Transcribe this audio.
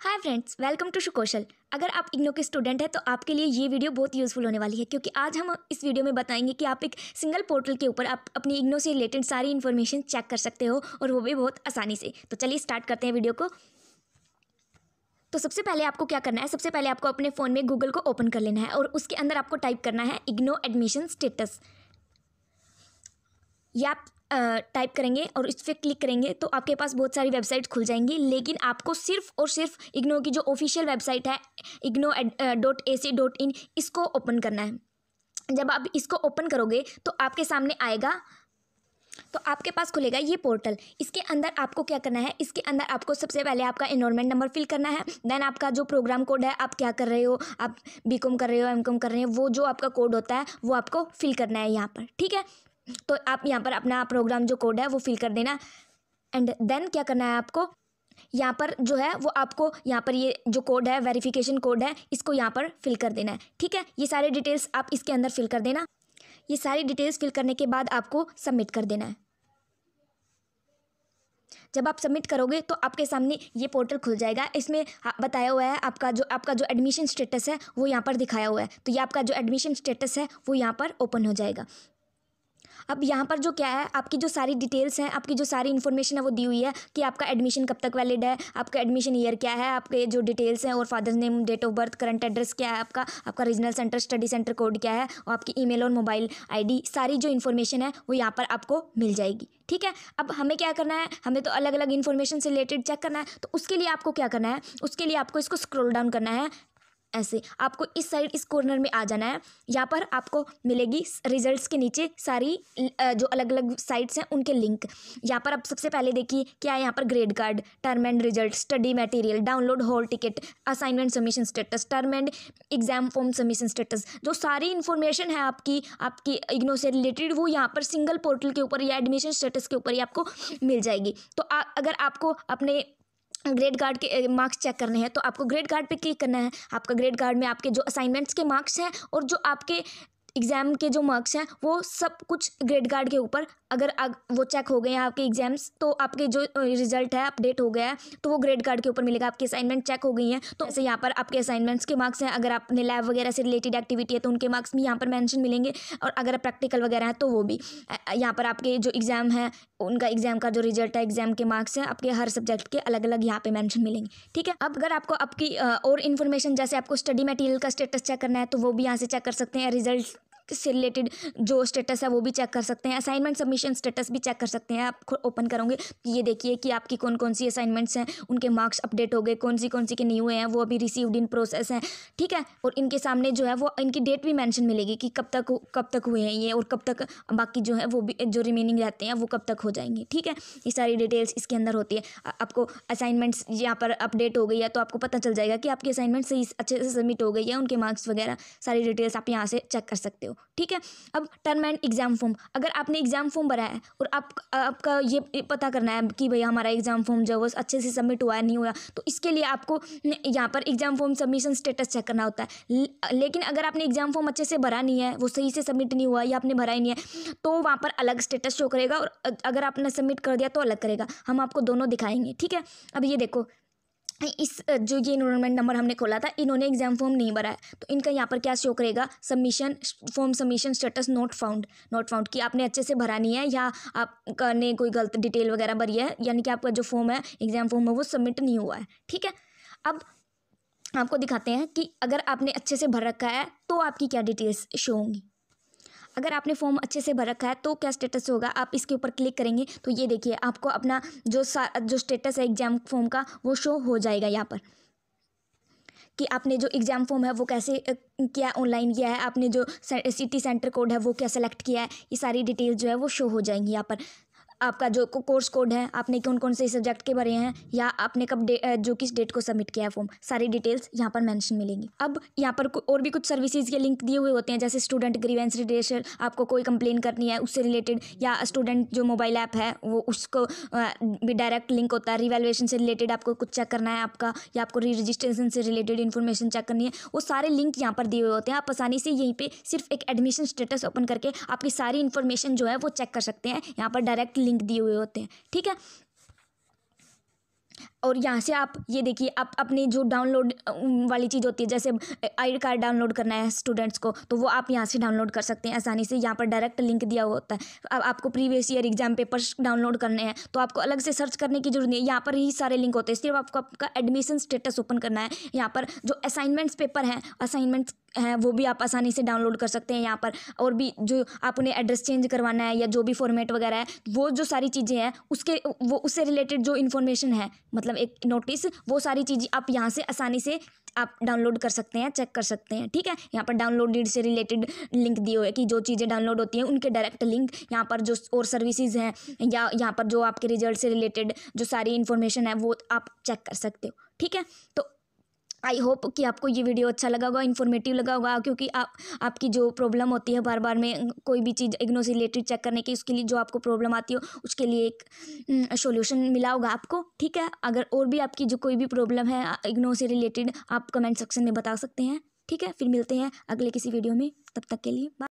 Hi friends, welcome to Shukoshal अगर आप इग्नो के स्टूडेंट हैं तो आपके लिए ये वीडियो बहुत यूज़फुल होने वाली है, क्योंकि आज हम इस वीडियो में बताएँगे कि आप एक सिंगल पोर्टल के ऊपर आप अपनी इग्नो से रिलेटेड सारी इन्फॉर्मेशन चेक कर सकते हो, और वो भी बहुत आसानी से। तो चलिए स्टार्ट करते हैं वीडियो को। तो सबसे पहले आपको क्या करना है, सबसे पहले आपको अपने फ़ोन में गूगल को ओपन कर लेना है, और उसके अंदर आपको टाइप करना है इग्नो एडमिशन स्टेटस। या आप टाइप करेंगे और इस पर क्लिक करेंगे तो आपके पास बहुत सारी वेबसाइट खुल जाएँगी। लेकिन आपको सिर्फ़ और सिर्फ़ इग्नो की जो ऑफिशियल वेबसाइट है IGNOU dot A C dot in इसको ओपन करना है। जब आप इसको ओपन करोगे तो आपके सामने आएगा तो आपके पास खुलेगा ये पोर्टल इसके अंदर आपको क्या करना है? इसके अंदर आपको सबसे पहले आपका इन्वायरमेंट नंबर फिल करना है। देन आपका जो प्रोग्राम कोड है, आप क्या कर रहे हो? आप बीकॉम कर रहे हो एम कॉम कर रहे हो, वो जो आपका कोड होता है, वो आपको फिल करना है यहाँ पर। ठीक है? तो आप यहाँ पर अपना प्रोग्राम जो कोड है वो फिल कर देना। एंड देन क्या करना है आपको? यहाँ पर जो है वो आपको यहाँ पर ये जो कोड है वेरिफिकेशन कोड है, इसको यहाँ पर फिल कर देना है। ठीक है? ये सारे डिटेल्स आप इसके अंदर फिल कर देना। ये सारी डिटेल्स फिल करने के बाद आपको सबमिट कर देना है। जब आप सबमिट करोगे तो आपके सामने ये पोर्टल खुल जाएगा। इसमें बताया हुआ है आपका जो आपका जो एडमिशन स्टेटस है वो यहाँ पर दिखाया हुआ है। तो ये आपका जो एडमिशन स्टेटस है वो यहाँ पर ओपन हो जाएगा। अब यहाँ पर जो क्या है, आपकी जो सारी डिटेल्स हैं, आपकी जो सारी इन्फॉर्मेशन है वो दी हुई है कि आपका एडमिशन कब तक वैलिड है, आपका एडमिशन ईयर क्या है, आपके जो डिटेल्स हैं और father's name date of birth current address क्या है आपका आपका regional centre study centre code क्या है और आपकी ईमेल और मोबाइल आईडी सारी जो इन्फॉर्मेशन है वो यहाँ पर आपको मिल जाएगी। ठीक है? अब हमें क्या करना है? हमें तो अलग अलग इन्फॉर्मेशन से रिलेटेड चेक करना है तो उसके लिए आपको क्या करना है? उसके लिए आपको इसको स्क्रोल डाउन करना है। ऐसे। आपको इस साइड इस कॉर्नर में आ जाना है। यहाँ पर आपको मिलेगी रिजल्ट्स के नीचे सारी जो अलग अलग साइट्स हैं उनके लिंक। यहाँ पर आप सबसे पहले देखिए क्या है यहाँ पर grade card term end result study material download hall ticket assignment submission status term end exam form submission status. जो सारी इन्फॉर्मेशन है आपकी आपकी इग्नो से रिलेटेड वो यहाँ पर सिंगल पोर्टल के ऊपर या एडमिशन स्टेटस के ऊपर ही आपको मिल जाएगी। तो आ, अगर आपको अपने ग्रेड कार्ड के मार्क्स चेक करने हैं। तो आपको ग्रेड कार्ड पे क्लिक करना है। आपका ग्रेड कार्ड में आपके जो असाइनमेंट्स के मार्क्स हैं और जो आपके एग्ज़ाम के जो मार्क्स हैं वो सब कुछ ग्रेड कार्ड के ऊपर अगर आग, वो चेक हो गए हैं आपके एग्ज़ाम्स तो आपके जो रिज़ल्ट है अपडेट हो गया है तो वो ग्रेड कार्ड के ऊपर मिलेगा आपकी असाइनमेंट चेक हो गई हैं तो ऐसे यहाँ पर आपके असाइनमेंट्स के मार्क्स हैं अगर आपने लैब वगैरह से रिलेटेड एक्टिविटी है तो उनके मार्क्स भी यहाँ पर मैंशन मिलेंगे और अगर प्रैक्टिकल वगैरह हैं तो वो भी यहाँ पर आपके जो एग्ज़ाम है उनका एग्ज़ाम का जो रिज़ल्ट है एग्ज़ाम के मार्क्स हैं आपके हर सब्जेक्ट के अलग अलग यहाँ पे मैंशन मिलेंगे ठीक है? अब अगर आपको आपकी और इन्फॉर्मेशन जैसे आपको स्टडी मटेरियल का स्टेटस चेक करना है तो वो भी यहाँ से चेक कर सकते हैं रिज़ल्ट से रिलेटेड जो स्टेटस है वो भी चेक कर सकते हैं असाइनमेंट सबमिशन स्टेटस भी चेक कर सकते हैं, आप ओपन करोगे ये देखिए कि आपकी कौन कौन सी असाइनमेंट्स हैं, उनके मार्क्स अपडेट हो गए कौन सी कौन सी के नहीं हुए हैं, वो अभी रिसीव्ड इन प्रोसेस हैं, ठीक है? और इनके सामने जो है वो, इनकी डेट भी मैंशन मिलेगी कि कब तक कब तक हुए हैं ये और कब तक बाकी जो है वो भी, जो रिमेनिंग रहते हैं वो कब तक हो जाएँगे, ठीक है? ये सारी डिटेल्स इसके अंदर होती है। आपको असाइनमेंट्स यहाँ पर अपडेट हो गई है तो आपको पता चल जाएगा कि आपकी असाइनमेंट सही, अच्छे से सबमिट हो गई है, उनके मार्क्स वगैरह सारी डिटेल्स आप यहाँ से चेक कर सकते हो। ठीक है? अब टर्म एंड एग्ज़ाम फॉर्म अगर आपने एग्ज़ाम फॉर्म भरा है और आप, आपका ये पता करना है कि भाई हमारा एग्ज़ाम फॉर्म जो है वो अच्छे से सबमिट हुआ है, नहीं हुआ तो इसके लिए आपको यहाँ पर exam form submission status check करना होता है। लेकिन अगर आपने एग्ज़ाम फॉर्म अच्छे से भरा नहीं है, वो सही से सबमिट नहीं हुआ या आपने भरा ही नहीं है तो वहाँ पर अलग स्टेटस शो करेगा और अगर आपने सबमिट कर दिया तो अलग करेगा। हम आपको दोनों दिखाएँगे, ठीक है? अब ये देखो इस जो ये इनरोलमेंट नंबर हमने खोला था, इन्होंने एग्ज़ाम फॉर्म नहीं भरा है। तो इनका यहाँ पर क्या शो करेगा? Submission form submission status not found not found कि आपने अच्छे से भरा नहीं है या आपने कोई गलत डिटेल वगैरह भरी है, यानी कि आपका जो फॉर्म है एग्ज़ाम फॉर्म है, वो सबमिट नहीं हुआ है। ठीक है? अब आपको दिखाते हैं कि अगर आपने अच्छे से भर रखा है तो आपकी क्या डिटेल्स शो होंगी? अगर आपने फॉर्म अच्छे से भर रखा है तो क्या स्टेटस होगा? आप इसके ऊपर क्लिक करेंगे तो ये देखिए, आपको अपना जो जो स्टेटस है एग्ज़ाम फॉर्म का, वो शो हो जाएगा यहाँ पर। कि आपने जो एग्ज़ाम फॉर्म है, वो कैसे किया ऑनलाइन किया है, आपने जो सिटी सेंटर कोड है, वो क्या सेलेक्ट किया है, ये सारी डिटेल जो है, वो शो हो जाएँगी यहाँ पर। आपका जो कोर्स कोड है, आपने कौन कौन से सब्जेक्ट के भरे हैं, या आपने कब जो किस डेट को सबमिट किया है फॉर्म सारी डिटेल्स यहाँ पर मेंशन मिलेंगी। अब यहाँ पर और भी कुछ सर्विसेज़ के लिंक दिए हुए होते हैं, जैसे स्टूडेंट ग्रीवेंस रिलेशन आपको कोई कंप्लेन करनी है उससे रिलेटेड या स्टूडेंट जो मोबाइल ऐप है, वो उसको भी डायरेक्ट लिंक होता है रिवेलुएशन से रिलेटेड आपको कुछ चेक करना है आपका, या आपको री रजिस्ट्रेशन से रिलेटेड इन्फॉर्मेशन चेक करनी है, वो सारे लिंक यहाँ पर दिए हुए होते हैं। आप आसानी से यहीं पर सिर्फ़ एक एडमिशन स्टेटस ओपन करके आपकी सारी इन्फॉर्मेशन जो है वो चेक कर सकते हैं। यहाँ पर डायरेक्ट लिंक दिए हुए होते हैं, ठीक है? और यहाँ से आप ये देखिए, आप अपनी जो डाउनलोड वाली चीज़ होती है, जैसे आईडी कार्ड डाउनलोड करना है स्टूडेंट्स को तो वो आप यहाँ से डाउनलोड कर सकते हैं आसानी से। यहाँ पर डायरेक्ट लिंक दिया हुआ होता है। अब आपको previous year exam papers download करने हैं तो आपको अलग से सर्च करने की ज़रूरत नहीं है। यहाँ पर ही सारे लिंक होते हैं, सिर्फ़ आपको आपका एडमिशन स्टेटस ओपन करना है। यहाँ पर जो असाइनमेंट्स पेपर हैं, असाइनमेंट्स हैं, वो भी आप आसानी से डाउनलोड कर सकते हैं यहाँ पर। और भी जो आप उन्हें एड्रेस चेंज करवाना है या जो भी फॉर्मेट वगैरह है, वो जो सारी चीज़ें हैं, उसके, वो, उससे रिलेटेड जो इन्फॉर्मेशन है मतलब एक नोटिस, वो सारी चीज़ें आप यहाँ से आसानी से आप डाउनलोड कर सकते हैं, चेक कर सकते हैं, ठीक है? यहाँ पर डाउनलोडेड से रिलेटेड लिंक दिए हुए कि जो चीज़ें डाउनलोड होती हैं, उनके डायरेक्ट लिंक यहाँ पर जो और सर्विसेज़ हैं या यहाँ पर जो आपके रिज़ल्ट से रिलेटेड जो सारी इन्फॉर्मेशन है, वो आप चेक कर सकते हो, ठीक है? तो आई होप कि आपको ये वीडियो अच्छा लगा होगा इन्फॉर्मेटिव लगा होगा, क्योंकि आप, आपकी जो प्रॉब्लम होती है बार बार में, कोई भी चीज़ इग्नो से रिलेटेड चेक करने की, उसके लिए जो आपको प्रॉब्लम आती हो, उसके लिए एक सॉल्यूशन मिला होगा आपको, ठीक है? अगर और भी आपकी जो कोई भी प्रॉब्लम है इग्नो से रिलेटेड आप कमेंट सेक्शन में बता सकते हैं, ठीक है? फिर मिलते हैं अगले किसी वीडियो में, तब तक के लिए बाय